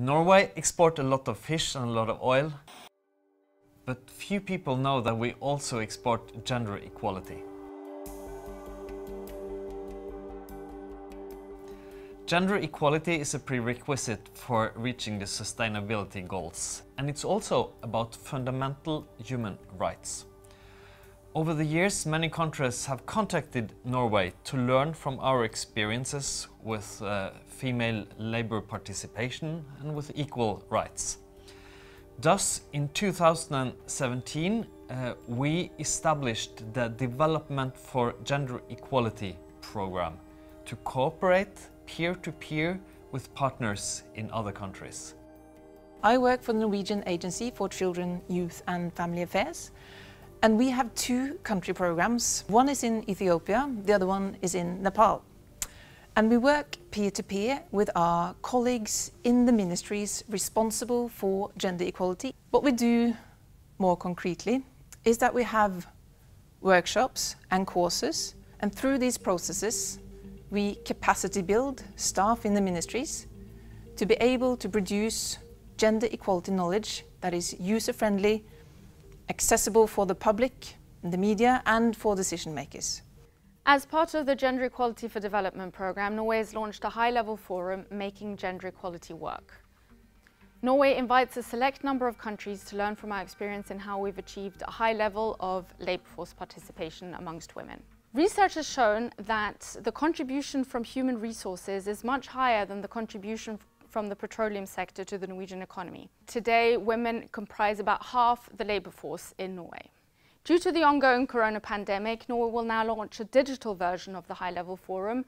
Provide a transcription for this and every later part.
Norway export a lot of fish and a lot of oil, but few people know that we also export gender equality. Gender equality is a prerequisite for reaching the sustainability goals, and it's also about fundamental human rights. Over the years, many countries have contacted Norway to learn from our experiences with uh, female labor participation and with equal rights. Thus, in 2017, uh, we established the Development for Gender Equality program to cooperate peer-to-peer -peer with partners in other countries. I work for the Norwegian Agency for Children, Youth and Family Affairs and we have two country programs. One is in Ethiopia, the other one is in Nepal. And we work peer-to-peer with our colleagues in the ministries responsible for gender equality. What we do more concretely is that we have workshops and courses, and through these processes, we capacity build staff in the ministries to be able to produce gender equality knowledge that is user-friendly, accessible for the public, the media and for decision makers. As part of the Gender Equality for Development programme, Norway has launched a high-level forum, Making Gender Equality Work. Norway invites a select number of countries to learn from our experience in how we've achieved a high level of labour force participation amongst women. Research has shown that the contribution from human resources is much higher than the contribution from the petroleum sector to the Norwegian economy. Today, women comprise about half the labour force in Norway. Due to the ongoing corona pandemic, Norway will now launch a digital version of the High Level Forum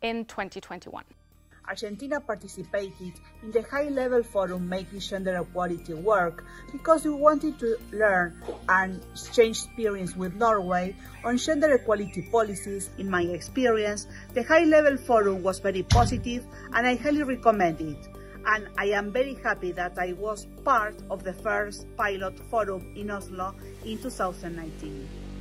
in 2021. Argentina participated in the high-level forum making gender equality work because we wanted to learn and exchange experience with Norway on gender equality policies. In my experience, the high-level forum was very positive and I highly recommend it. And I am very happy that I was part of the first pilot forum in Oslo in 2019.